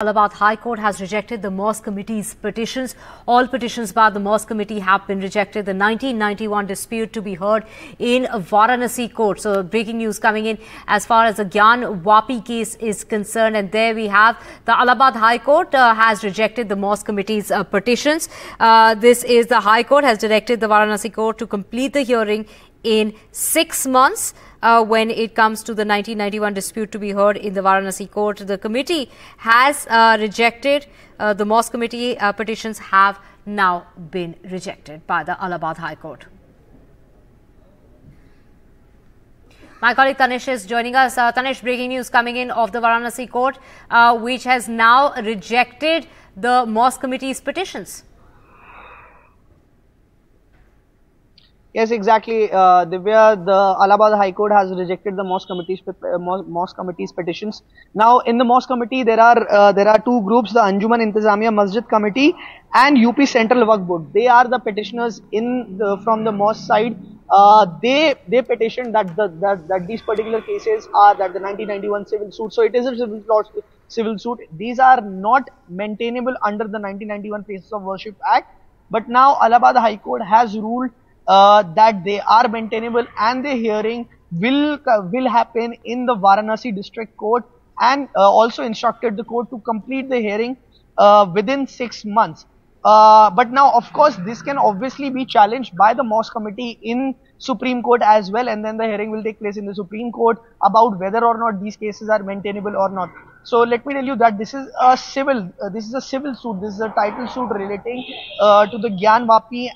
Allahabad High Court has rejected the Mosque Committee's petitions. All petitions by the Mosque Committee have been rejected. The 1991 dispute to be heard in Varanasi Court. So, breaking news coming in as far as the Gyanvapi case is concerned. And there we have the Allahabad High Court uh, has rejected the Mosque Committee's uh, petitions. Uh, this is the High Court has directed the Varanasi Court to complete the hearing in six months. Uh, when it comes to the 1991 dispute to be heard in the Varanasi court. The committee has uh, rejected, uh, the Mosque committee uh, petitions have now been rejected by the Allahabad High Court. My colleague Tanishq is joining us. Uh, Tanishq, breaking news coming in of the Varanasi court, uh, which has now rejected the Mosque committee's petitions. Yes, exactly. Uh, Divya, the Allahabad High Court has rejected the Mosque Committee's uh, Mosque Committee's petitions. Now, in the Mosque Committee, there are uh, there are two groups: the Anjuman Intizamiya Masjid Committee and UP Central Waqf Board. They are the petitioners in the, from the mosque side. Uh, they they petitioned that the that, that these particular cases are that the 1991 civil suit. So it is a civil civil suit. These are not maintainable under the 1991 Places of Worship Act. But now Allahabad High Court has ruled uh, that they are maintainable and the hearing will will happen in the Varanasi district court and uh, also instructed the court to complete the hearing uh, within six months. Uh, but now, of course, this can obviously be challenged by the Mosque Committee in Supreme Court as well, and then the hearing will take place in the Supreme Court about whether or not these cases are maintainable or not. So let me tell you that this is a civil, uh, this is a civil suit. This is a title suit relating uh, to the Gyanvapi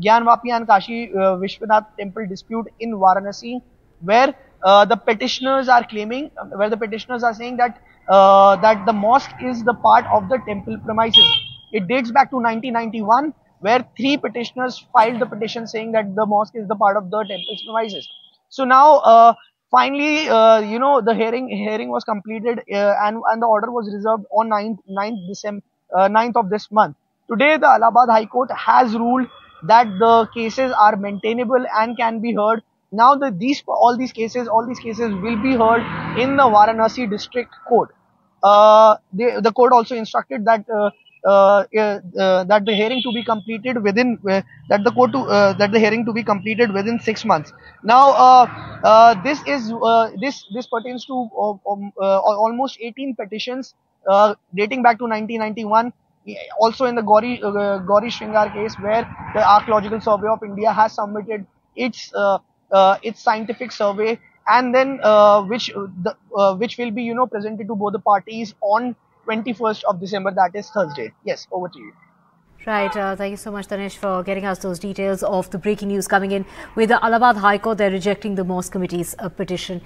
Gyanvapi and Kashi uh, Vishwanath temple dispute in Varanasi, where uh, the petitioners are claiming, where the petitioners are saying that uh, that the mosque is the part of the temple premises. It dates back to 1991, where three petitioners filed the petition saying that the mosque is the part of the temple's premises. So now, uh, finally, uh, you know, the hearing hearing was completed uh, and and the order was reserved on 9th 9th December 9th of this month. Today, the Allahabad High Court has ruled that the cases are maintainable and can be heard. Now that these all these cases, all these cases will be heard in the Varanasi District Court. Uh, the, the court also instructed that uh, uh, uh, that the hearing to be completed within uh, that the court to uh, that the hearing to be completed within six months. Now this is this this pertains to um, almost 18 petitions dating back to 1991 also in the Gauri uh, Gauri Shringar case where the Archaeological Survey of India has submitted its uh, uh, its scientific survey and then uh, which uh, the, uh, which will be you know presented to both the parties on 21st of December that is Thursday yes over to you Right. Uh, thank you so much, Tanishq, for getting us those details of the breaking news coming in with the Allahabad High Court. They're rejecting the Mosque Committee's uh, petition.